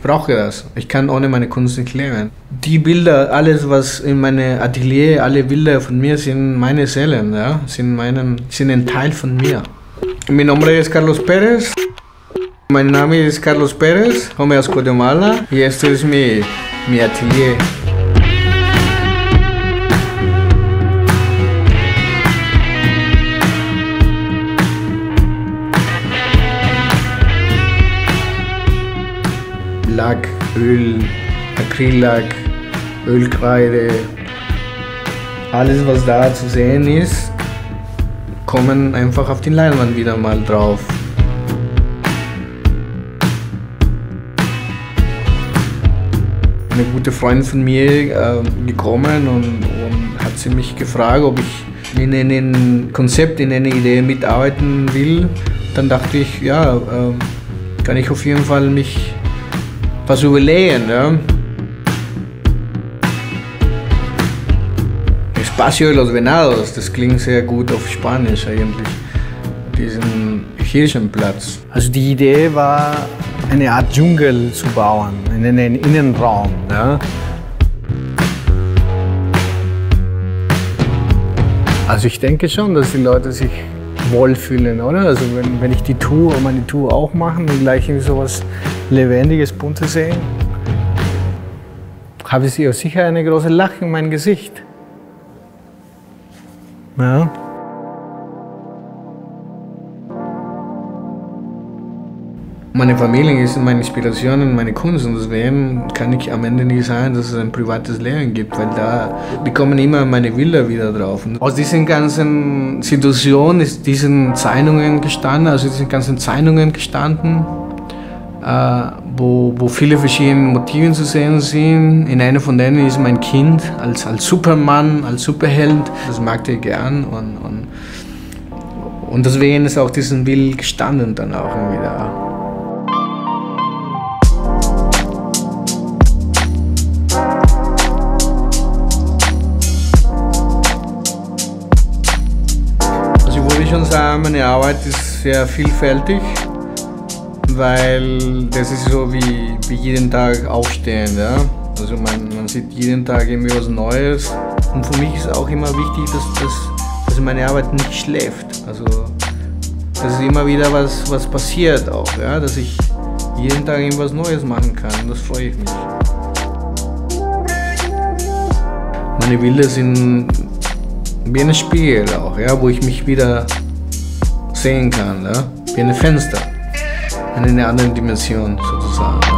brauche das. Ich kann ohne meine Kunst nicht leben. Die Bilder, alles was in meinem Atelier, alle Bilder von mir sind meine Seelen, ja? sind, meinen, sind ein Teil von mir. Mi nombre es Carlos Pérez. Mein Name ist Carlos Pérez, komme aus Guatemala esto es mi, mi atelier. Lack, Öl, Acryllack, Ölkreide, alles was da zu sehen ist, kommen einfach auf die Leinwand wieder mal drauf. Eine gute Freundin von mir äh, gekommen und, und hat sie mich gefragt, ob ich in einem Konzept, in einer Idee mitarbeiten will. Dann dachte ich, ja, äh, kann ich auf jeden Fall mich was überlegen. Ja? Espacio de los Venados, das klingt sehr gut auf Spanisch eigentlich. Diesen Hirschenplatz. Also die Idee war, eine Art Dschungel zu bauen, in einen Innenraum. Ja? Also ich denke schon, dass die Leute sich wohlfühlen, oder? Also wenn, wenn ich die Tour und meine Tour auch machen und gleich irgendwie sowas Lebendiges, Buntes sehen, habe ich sicher eine große Lache in meinem Gesicht. Ja. Meine Familie ist meine Inspiration und meine Kunst und deswegen kann ich am Ende nicht sagen, dass es ein privates Leben gibt, weil da die kommen immer meine Bilder wieder drauf. Und aus diesen ganzen Situationen ist diesen Zeichnungen gestanden, also diesen ganzen Zeichnungen gestanden, äh, wo, wo viele verschiedene Motive zu sehen sind. In einer von denen ist mein Kind als, als Superman, als Superheld. Das mag ich gern und, und, und deswegen ist auch diesen Bild gestanden dann auch irgendwie ich schon sagen, meine Arbeit ist sehr vielfältig, weil das ist so wie, wie jeden Tag aufstehen. Ja? Also man, man sieht jeden Tag irgendwie was Neues. Und für mich ist auch immer wichtig, dass, dass, dass meine Arbeit nicht schläft. Also dass immer wieder was, was passiert auch, ja? dass ich jeden Tag irgendwas Neues machen kann. Das freue ich mich. Meine Bilder sind wie ein Spiegel auch, ja, wo ich mich wieder sehen kann, ja, wie ein Fenster in eine andere Dimension sozusagen.